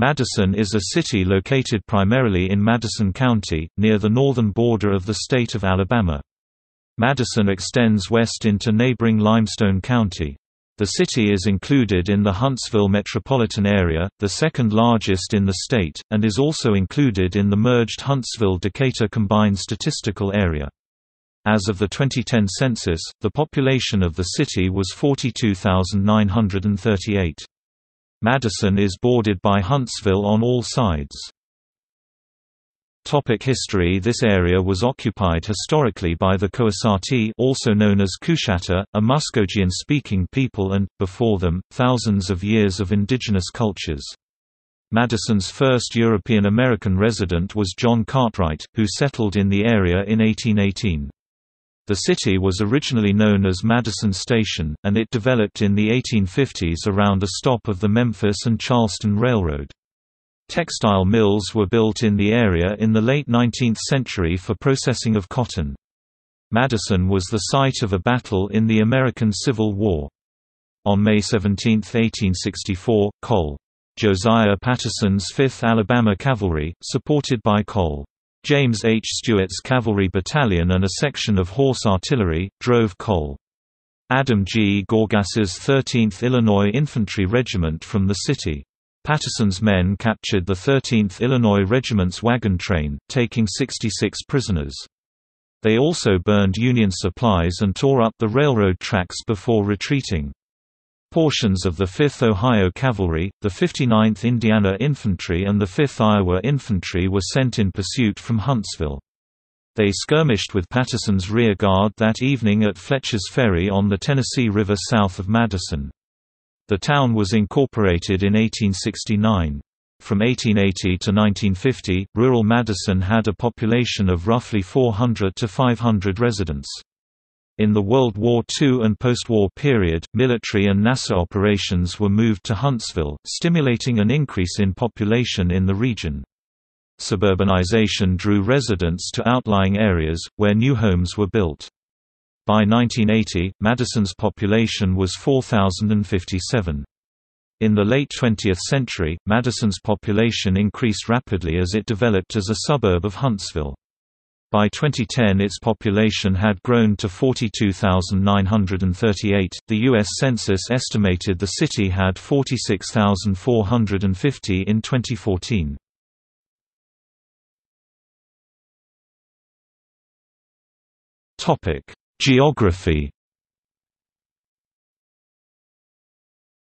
Madison is a city located primarily in Madison County, near the northern border of the state of Alabama. Madison extends west into neighboring Limestone County. The city is included in the Huntsville metropolitan area, the second largest in the state, and is also included in the merged Huntsville-Decatur combined statistical area. As of the 2010 census, the population of the city was 42,938. Madison is bordered by Huntsville on all sides. Topic history This area was occupied historically by the Koasati also known as Coushatta, a Muskogean-speaking people and, before them, thousands of years of indigenous cultures. Madison's first European-American resident was John Cartwright, who settled in the area in 1818. The city was originally known as Madison Station, and it developed in the 1850s around a stop of the Memphis and Charleston Railroad. Textile mills were built in the area in the late 19th century for processing of cotton. Madison was the site of a battle in the American Civil War. On May 17, 1864, Col. Josiah Patterson's 5th Alabama Cavalry, supported by Col. James H. Stewart's cavalry battalion and a section of horse artillery, drove Col. Adam G. Gorgas's 13th Illinois Infantry Regiment from the city. Patterson's men captured the 13th Illinois Regiment's wagon train, taking 66 prisoners. They also burned Union supplies and tore up the railroad tracks before retreating. Portions of the 5th Ohio Cavalry, the 59th Indiana Infantry and the 5th Iowa Infantry were sent in pursuit from Huntsville. They skirmished with Patterson's rear guard that evening at Fletcher's Ferry on the Tennessee River south of Madison. The town was incorporated in 1869. From 1880 to 1950, rural Madison had a population of roughly 400 to 500 residents. In the World War II and post-war period, military and NASA operations were moved to Huntsville, stimulating an increase in population in the region. Suburbanization drew residents to outlying areas, where new homes were built. By 1980, Madison's population was 4,057. In the late 20th century, Madison's population increased rapidly as it developed as a suburb of Huntsville. By 2010 its population had grown to 42,938. The US Census estimated the city had 46,450 in 2014. Topic: Geography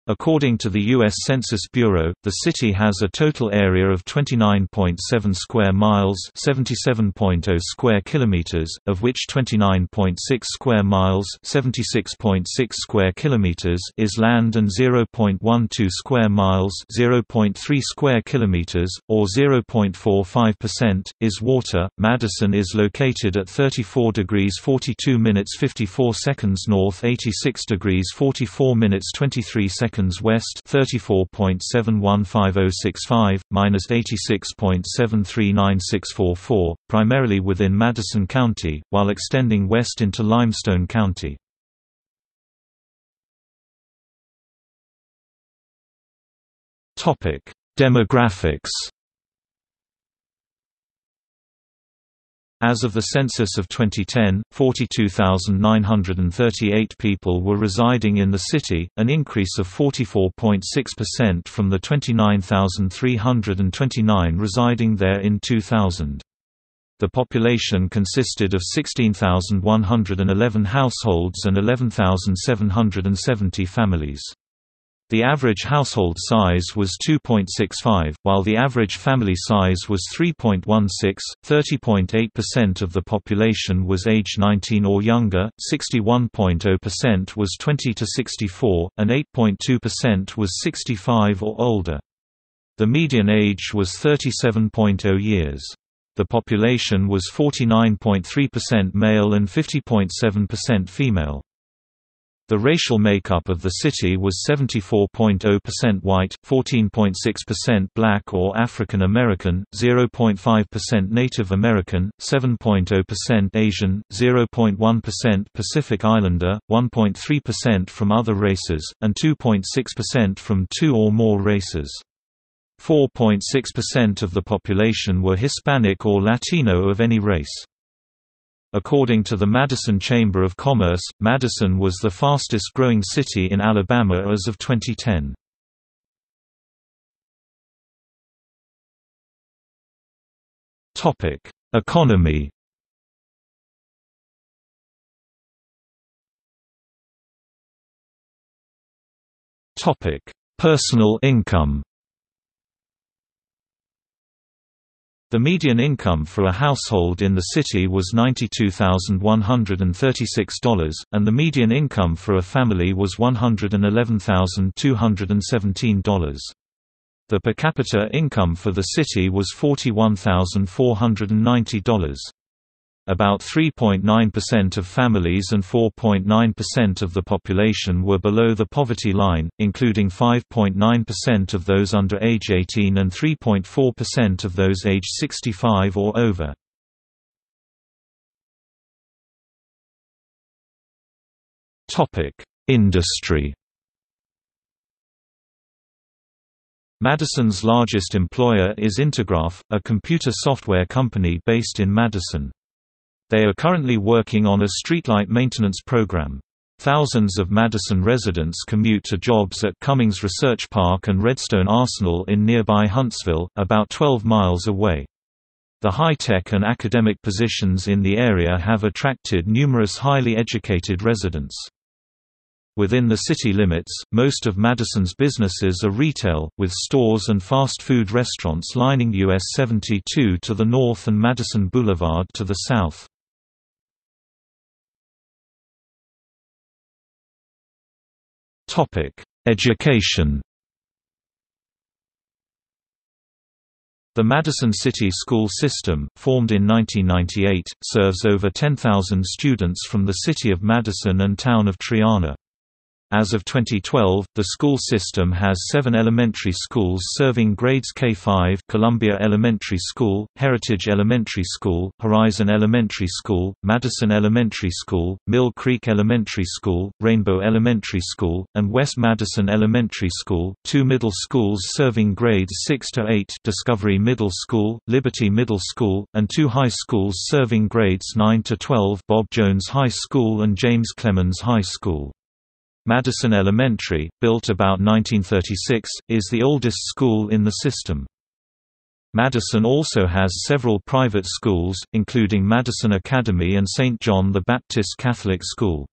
According to the U.S. Census Bureau, the city has a total area of 29.7 square miles (77.0 square kilometers), of which 29.6 square miles (76.6 square kilometers) is land and 0.12 square miles (0.3 square kilometers) or 0.45% is water. Madison is located at 34 degrees 42 minutes 54 seconds north, 86 degrees 44 minutes 23 seconds seconds west 34.715065 minus 86.739644 primarily within Madison County while extending west into Limestone County. Topic Demographics As of the census of 2010, 42,938 people were residing in the city, an increase of 44.6% from the 29,329 residing there in 2000. The population consisted of 16,111 households and 11,770 families. The average household size was 2.65, while the average family size was 3.16. 30.8% of the population was age 19 or younger, 61.0% was 20 to 64, and 8.2% was 65 or older. The median age was 37.0 years. The population was 49.3% male and 50.7% female. The racial makeup of the city was 74.0% white, 14.6% black or African American, 0.5% Native American, 7.0% Asian, 0.1% Pacific Islander, 1.3% from other races, and 2.6% from two or more races. 4.6% of the population were Hispanic or Latino of any race. According to the Madison Chamber of Commerce, Madison was the fastest growing city in Alabama as of 2010. Topic: Economy. Topic: Personal income. The median income for a household in the city was $92,136, and the median income for a family was $111,217. The per capita income for the city was $41,490. About 3.9% of families and 4.9% of the population were below the poverty line, including 5.9% of those under age 18 and 3.4% of those age 65 or over. Industry Madison's largest employer is Intergraph, a computer software company based in Madison. They are currently working on a streetlight maintenance program. Thousands of Madison residents commute to jobs at Cummings Research Park and Redstone Arsenal in nearby Huntsville, about 12 miles away. The high-tech and academic positions in the area have attracted numerous highly educated residents. Within the city limits, most of Madison's businesses are retail, with stores and fast food restaurants lining US 72 to the north and Madison Boulevard to the south. Topic: Education. The Madison City School System, formed in 1998, serves over 10,000 students from the city of Madison and town of Triana. As of 2012, the school system has seven elementary schools serving grades K-5 Columbia Elementary School, Heritage Elementary School, Horizon Elementary School, Madison Elementary School, Mill Creek Elementary School, Rainbow Elementary School, and West Madison Elementary School, two middle schools serving grades 6 to 8 Discovery Middle School, Liberty Middle School, and two high schools serving grades 9 to 12 Bob Jones High School and James Clemens High School. Madison Elementary, built about 1936, is the oldest school in the system. Madison also has several private schools, including Madison Academy and St. John the Baptist Catholic School.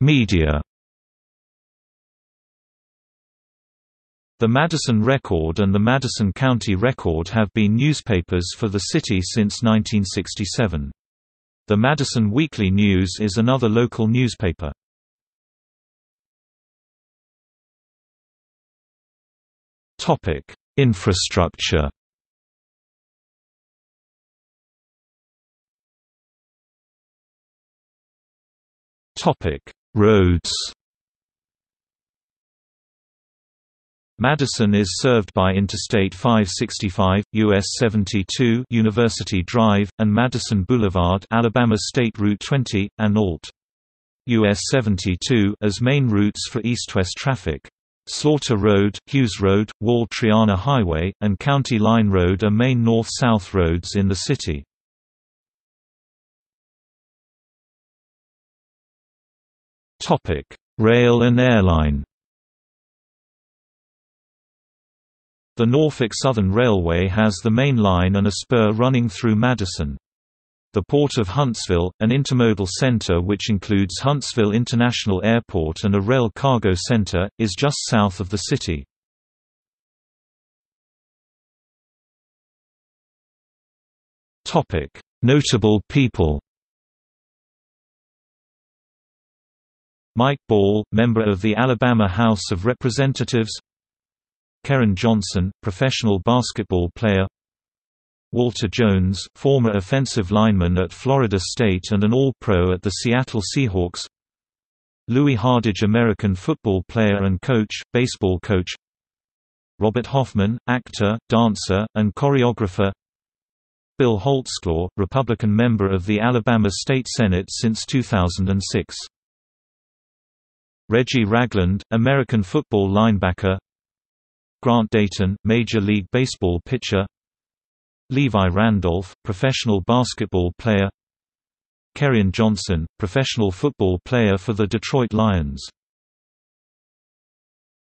Media The Madison Record and the Madison County Record have been newspapers for the city since 1967. The Madison Weekly News is another local newspaper. Topic: Infrastructure Topic: Roads Madison is served by Interstate 565, US 72 University Drive, and Madison Boulevard Alabama State Route 20, and ALT. US 72 as main routes for east-west traffic. Slaughter Road, Hughes Road, Wall-Triana Highway, and County Line Road are main north-south roads in the city. Rail and airline The Norfolk Southern Railway has the main line and a spur running through Madison. The Port of Huntsville, an intermodal center which includes Huntsville International Airport and a rail cargo center, is just south of the city. Notable people Mike Ball, member of the Alabama House of Representatives Keren Johnson, professional basketball player. Walter Jones, former offensive lineman at Florida State and an All-Pro at the Seattle Seahawks. Louis Hardage American football player and coach, baseball coach. Robert Hoffman, actor, dancer, and choreographer. Bill Holtzclaw, Republican member of the Alabama State Senate since 2006 Reggie Ragland, American football linebacker Grant Dayton, Major League Baseball pitcher. Levi Randolph, professional basketball player. Kerryon Johnson, professional football player for the Detroit Lions